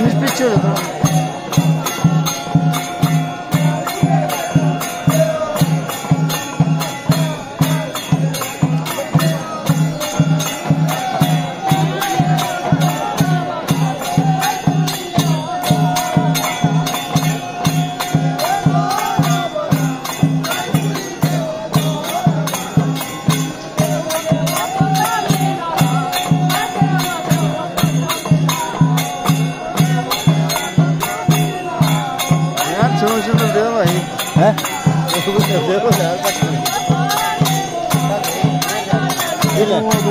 Let me speak. Você não ajuda dela aí. É? Eu não ajuda eu né? Tá.